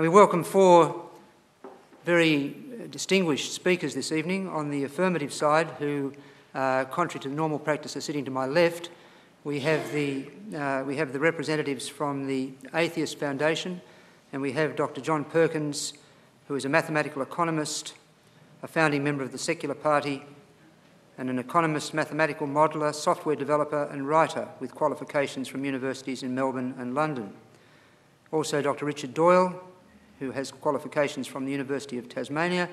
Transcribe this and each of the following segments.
Now, we welcome four very distinguished speakers this evening on the affirmative side who, uh, contrary to normal practice, are sitting to my left. We have, the, uh, we have the representatives from the Atheist Foundation, and we have Dr. John Perkins, who is a mathematical economist, a founding member of the Secular Party, and an economist, mathematical modeller, software developer, and writer with qualifications from universities in Melbourne and London. Also, Dr. Richard Doyle, who has qualifications from the University of Tasmania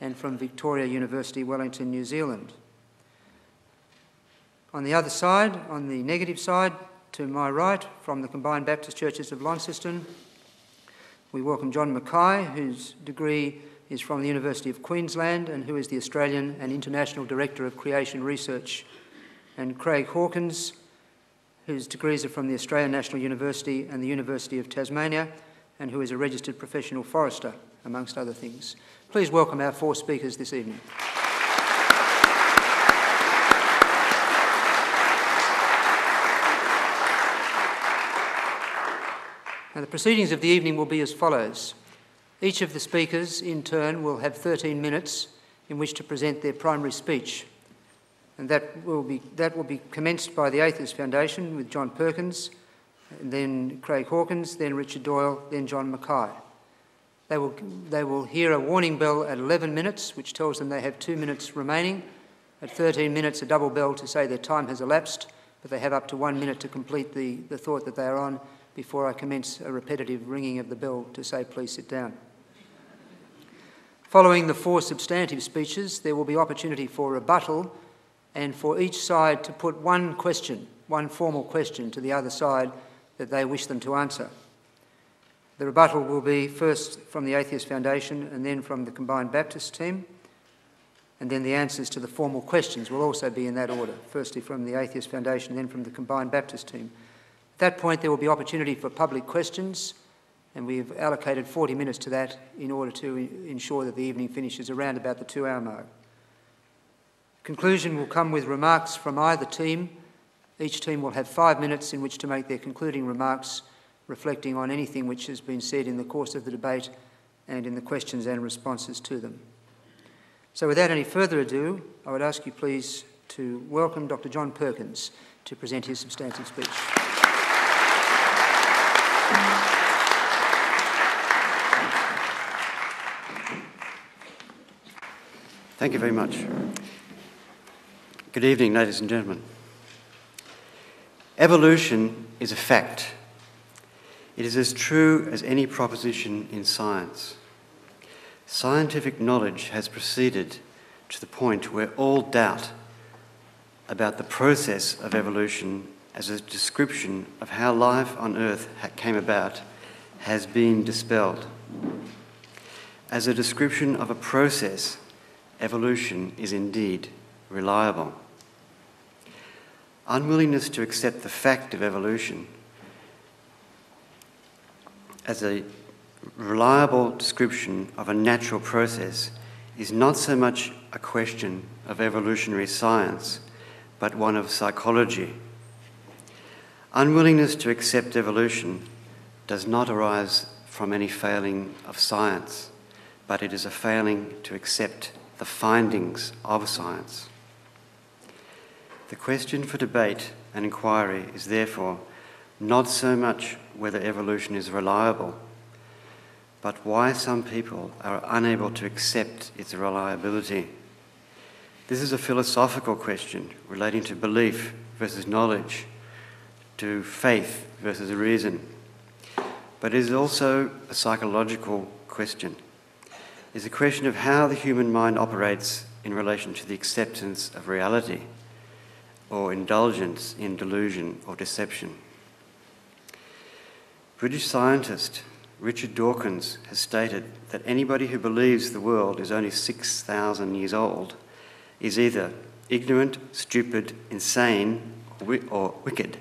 and from Victoria University, Wellington, New Zealand. On the other side, on the negative side, to my right, from the Combined Baptist Churches of Launceston, we welcome John Mackay, whose degree is from the University of Queensland and who is the Australian and International Director of Creation Research, and Craig Hawkins, whose degrees are from the Australian National University and the University of Tasmania, and who is a registered professional forester, amongst other things. Please welcome our four speakers this evening. Now, the proceedings of the evening will be as follows. Each of the speakers, in turn, will have 13 minutes in which to present their primary speech. And that will be, that will be commenced by the Atheist Foundation with John Perkins, then Craig Hawkins, then Richard Doyle, then John Mackay. They will, they will hear a warning bell at 11 minutes, which tells them they have two minutes remaining. At 13 minutes, a double bell to say their time has elapsed, but they have up to one minute to complete the, the thought that they are on before I commence a repetitive ringing of the bell to say, please sit down. Following the four substantive speeches, there will be opportunity for rebuttal and for each side to put one question, one formal question to the other side that they wish them to answer. The rebuttal will be first from the Atheist Foundation and then from the Combined Baptist team. And then the answers to the formal questions will also be in that order firstly from the Atheist Foundation, then from the Combined Baptist team. At that point, there will be opportunity for public questions and we've allocated 40 minutes to that in order to ensure that the evening finishes around about the two hour mark. Conclusion will come with remarks from either team. Each team will have five minutes in which to make their concluding remarks, reflecting on anything which has been said in the course of the debate and in the questions and responses to them. So, without any further ado, I would ask you please to welcome Dr. John Perkins to present his substantive speech. Thank you very much. Good evening, ladies and gentlemen. Evolution is a fact. It is as true as any proposition in science. Scientific knowledge has proceeded to the point where all doubt about the process of evolution as a description of how life on Earth came about has been dispelled. As a description of a process evolution is indeed reliable. Unwillingness to accept the fact of evolution as a reliable description of a natural process is not so much a question of evolutionary science, but one of psychology. Unwillingness to accept evolution does not arise from any failing of science, but it is a failing to accept the findings of science. The question for debate and inquiry is therefore not so much whether evolution is reliable, but why some people are unable to accept its reliability. This is a philosophical question relating to belief versus knowledge, to faith versus reason, but it is also a psychological question It's a question of how the human mind operates in relation to the acceptance of reality or indulgence in delusion or deception. British scientist Richard Dawkins has stated that anybody who believes the world is only 6,000 years old is either ignorant, stupid, insane, or wicked.